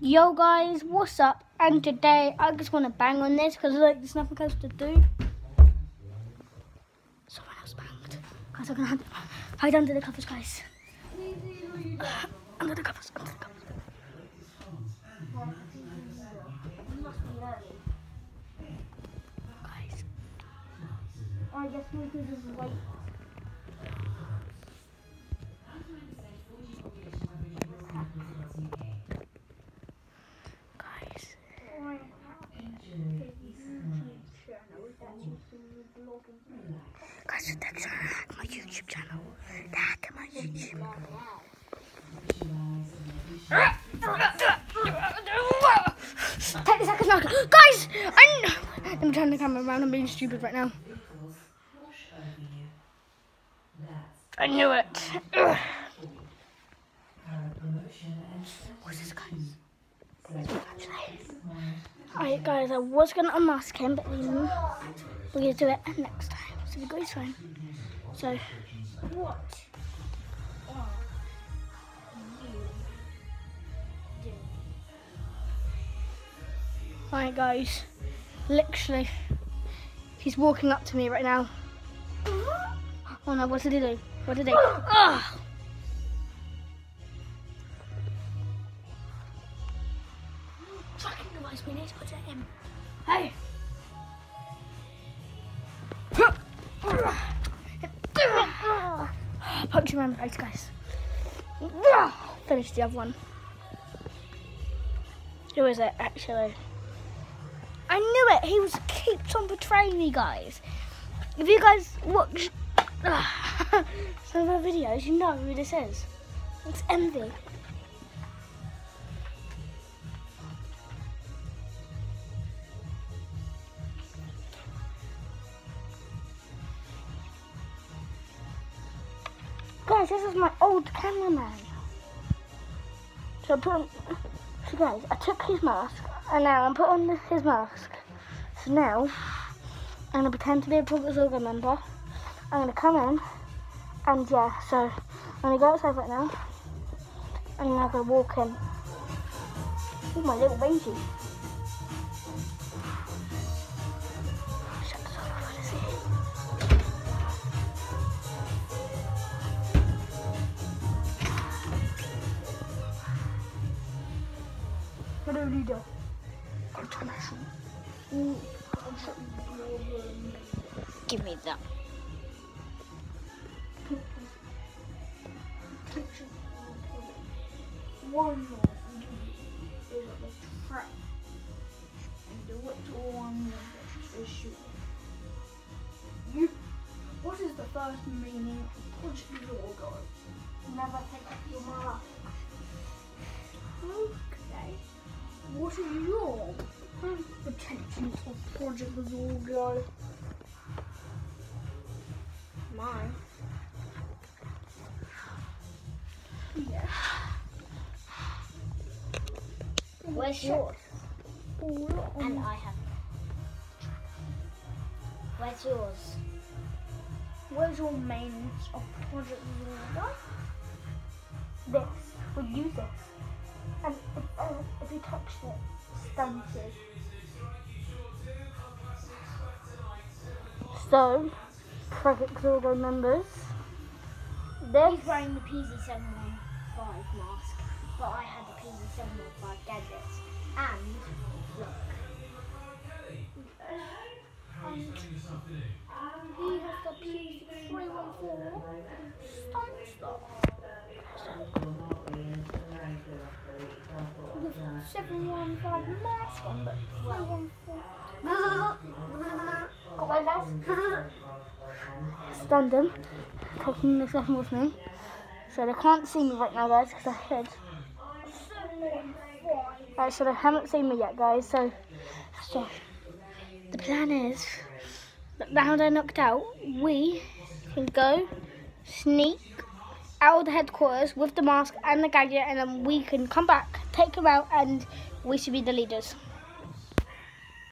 Yo guys, what's up? And today I just want to bang on this because like there's nothing else to do. Someone else banged. Guys, I'm gonna hide, hide under the covers, guys. Under the covers, under the covers. Guys, I guess we could just wait. Guys, they're trying to my YouTube channel. They're my YouTube. Thirty seconds now, guys. I Let me turn the camera around. I'm being stupid right now. I knew it. What's this, guys? Alright, guys, I was gonna unmask him, but then we're gonna do it next time. So we go fine. So, what? Alright, guys, literally, he's walking up to me right now. Oh no, what did he do? What did he? Fucking device, we need to it in. Hey! Punch him in the face, guys. Finish the other one. Who is it, actually? I knew it! He was keeps on betraying me, guys. If you guys watch some of my videos, you know who this is. It's Envy. Guys, this is my old cameraman. So I put on, so guys, I took his mask and now I'm putting on his mask. So now I'm gonna pretend to be a Project Zorgo member. I'm gonna come in and yeah, so I'm gonna go outside right now and I'm gonna walk in. Oh my little baby. Give me that. One more is the track. And the one. You, what is the first meaning of punch your guy? Never What are your intentions of Project Zorgo? Mine. Yeah. Where's yours? And I have. Where's yours? Where's your main of Project Zorgo? This. Would use this. And uh, if you touched it, stunted. So, Project Zorgo members, this He's wearing the PZ715 mask, but I had the PZ715 gadgets. And look, And he has the P314 Stunt Star. 715 mask on the 314. got my mask. Taking this off with me. So they can't see me right now, guys, because I hid. 715. Right, so they haven't seen me yet, guys. So, so the plan is that now they're knocked out, we can go sneak out of the headquarters with the mask and the gadget, and then we can come back, take them out, and we should be the leaders.